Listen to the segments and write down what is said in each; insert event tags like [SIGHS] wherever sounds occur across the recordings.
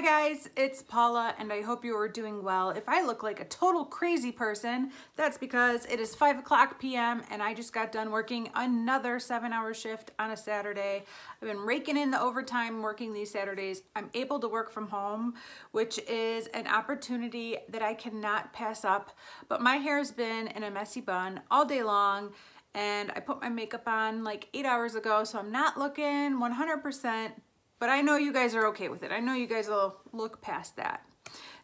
Hi guys, it's Paula and I hope you are doing well. If I look like a total crazy person, that's because it is 5 o'clock p.m. and I just got done working another seven hour shift on a Saturday. I've been raking in the overtime working these Saturdays. I'm able to work from home, which is an opportunity that I cannot pass up. But my hair has been in a messy bun all day long and I put my makeup on like eight hours ago, so I'm not looking 100% but I know you guys are okay with it. I know you guys will look past that.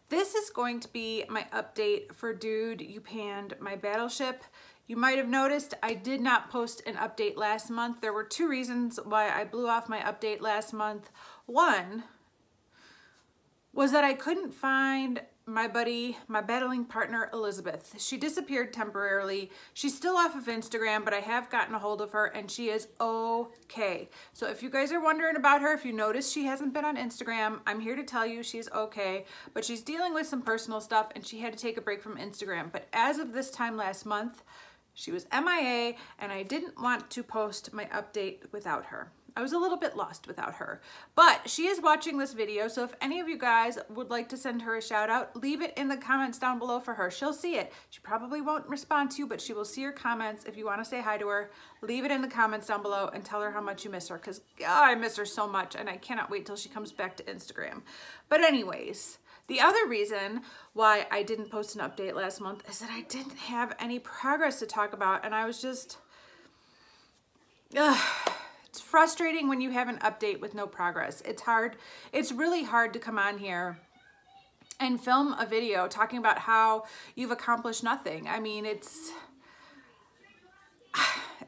This is going to be my update for Dude, You Panned My Battleship. You might have noticed I did not post an update last month. There were two reasons why I blew off my update last month. One was that I couldn't find my buddy, my battling partner, Elizabeth. She disappeared temporarily. She's still off of Instagram, but I have gotten a hold of her and she is okay. So if you guys are wondering about her, if you notice she hasn't been on Instagram, I'm here to tell you she's okay, but she's dealing with some personal stuff and she had to take a break from Instagram. But as of this time last month, she was MIA and I didn't want to post my update without her. I was a little bit lost without her. But she is watching this video, so if any of you guys would like to send her a shout out, leave it in the comments down below for her. She'll see it. She probably won't respond to you, but she will see your comments. If you want to say hi to her, leave it in the comments down below and tell her how much you miss her because I miss her so much and I cannot wait till she comes back to Instagram. But anyways, the other reason why I didn't post an update last month is that I didn't have any progress to talk about and I was just... Ugh it's frustrating when you have an update with no progress. It's hard. It's really hard to come on here and film a video talking about how you've accomplished nothing. I mean, it's [SIGHS]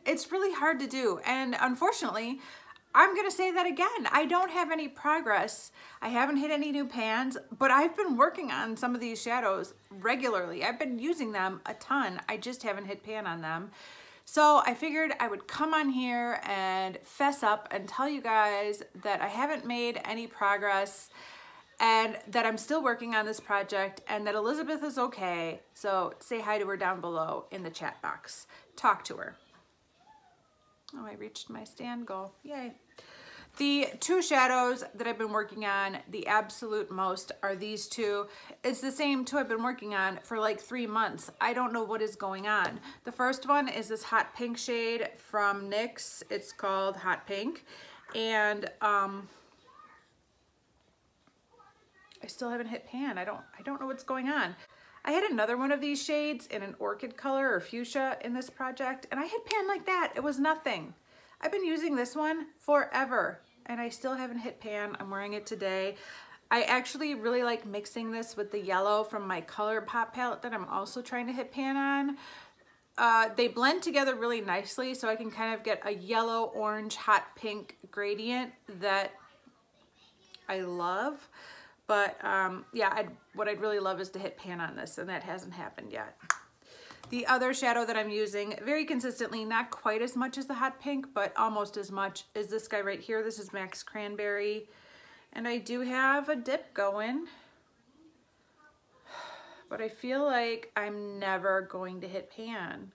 it's really hard to do. And unfortunately, I'm going to say that again. I don't have any progress. I haven't hit any new pans, but I've been working on some of these shadows regularly. I've been using them a ton. I just haven't hit pan on them. So I figured I would come on here and fess up and tell you guys that I haven't made any progress and that I'm still working on this project and that Elizabeth is okay. So say hi to her down below in the chat box. Talk to her. Oh, I reached my stand goal. Yay. The two shadows that I've been working on the absolute most are these two. It's the same two I've been working on for like three months. I don't know what is going on. The first one is this hot pink shade from NYX. It's called Hot Pink. And um, I still haven't hit pan. I don't, I don't know what's going on. I had another one of these shades in an orchid color or fuchsia in this project and I hit pan like that. It was nothing. I've been using this one forever and I still haven't hit pan. I'm wearing it today. I actually really like mixing this with the yellow from my ColourPop palette that I'm also trying to hit pan on. Uh, they blend together really nicely so I can kind of get a yellow, orange, hot pink gradient that I love. But um, yeah, I'd, what I'd really love is to hit pan on this and that hasn't happened yet. The other shadow that I'm using very consistently, not quite as much as the hot pink, but almost as much, is this guy right here. This is MAC Cranberry. And I do have a dip going, but I feel like I'm never going to hit pan.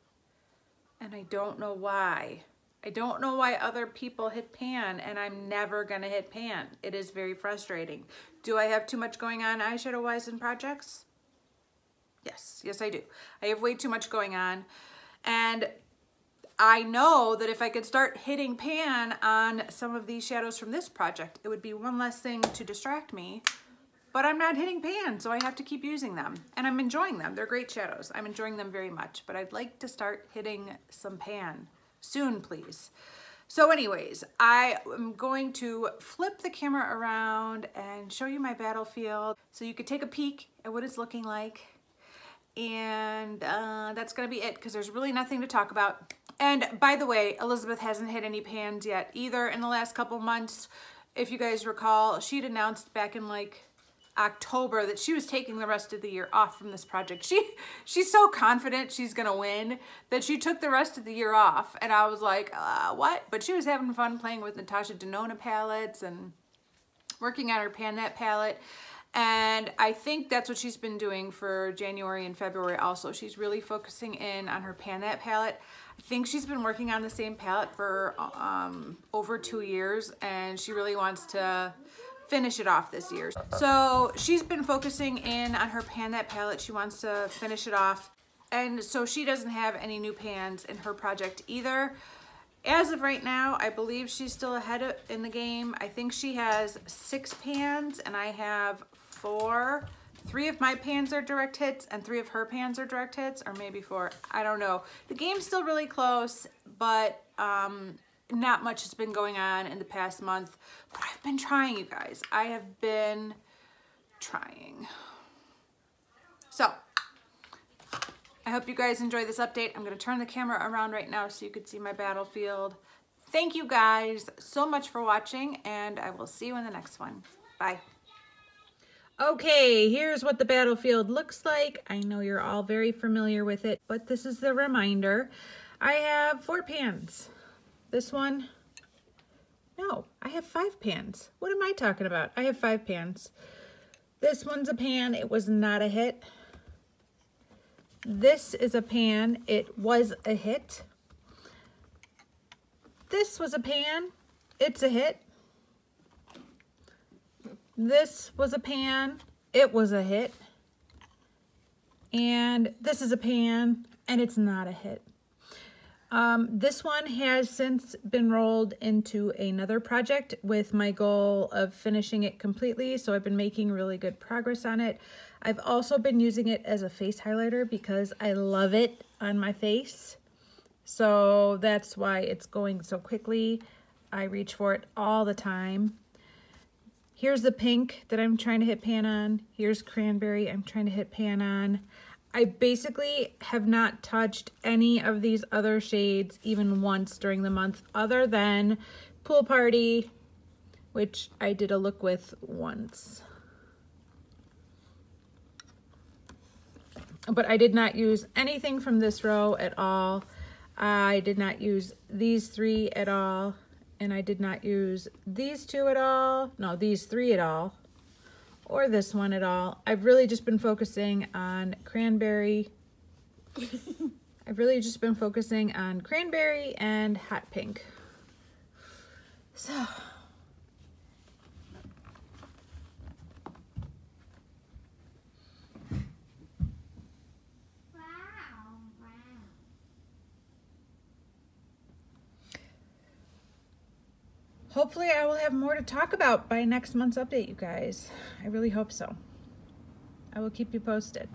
And I don't know why. I don't know why other people hit pan and I'm never gonna hit pan. It is very frustrating. Do I have too much going on eyeshadow-wise in projects? Yes, yes I do. I have way too much going on. And I know that if I could start hitting pan on some of these shadows from this project, it would be one less thing to distract me, but I'm not hitting pan, so I have to keep using them. And I'm enjoying them. They're great shadows. I'm enjoying them very much, but I'd like to start hitting some pan soon, please. So anyways, I am going to flip the camera around and show you my battlefield so you could take a peek at what it's looking like and uh, that's gonna be it because there's really nothing to talk about. And by the way, Elizabeth hasn't hit any pans yet either in the last couple months. If you guys recall, she'd announced back in like October that she was taking the rest of the year off from this project. She She's so confident she's gonna win that she took the rest of the year off. And I was like, uh, what? But she was having fun playing with Natasha Denona palettes and working on her Panette palette. And I think that's what she's been doing for January and February also. She's really focusing in on her Panette palette. I think she's been working on the same palette for um, over two years and she really wants to finish it off this year. So she's been focusing in on her Panette palette. She wants to finish it off. And so she doesn't have any new pans in her project either. As of right now, I believe she's still ahead in the game. I think she has six pans and I have four. Three of my pans are direct hits and three of her pans are direct hits, or maybe four, I don't know. The game's still really close, but um, not much has been going on in the past month. But I've been trying, you guys. I have been trying. So, I hope you guys enjoy this update. I'm gonna turn the camera around right now so you can see my battlefield. Thank you guys so much for watching and I will see you in the next one. Bye. Okay, here's what the battlefield looks like. I know you're all very familiar with it, but this is the reminder. I have four pans. This one, no, I have five pans. What am I talking about? I have five pans. This one's a pan, it was not a hit. This is a pan. It was a hit. This was a pan. It's a hit. This was a pan. It was a hit. And this is a pan, and it's not a hit. Um, this one has since been rolled into another project with my goal of finishing it completely. So I've been making really good progress on it. I've also been using it as a face highlighter because I love it on my face. So that's why it's going so quickly. I reach for it all the time. Here's the pink that I'm trying to hit pan on. Here's cranberry I'm trying to hit pan on. I basically have not touched any of these other shades even once during the month other than Pool Party, which I did a look with once. But I did not use anything from this row at all. I did not use these three at all. And I did not use these two at all. No, these three at all or this one at all. I've really just been focusing on cranberry. [LAUGHS] I've really just been focusing on cranberry and hot pink. So hopefully I will have more to talk about by next month's update, you guys. I really hope so. I will keep you posted.